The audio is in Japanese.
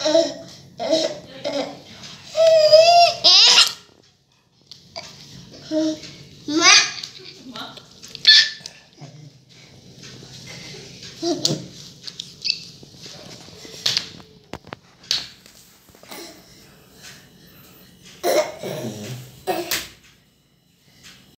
Uh. Má. Má.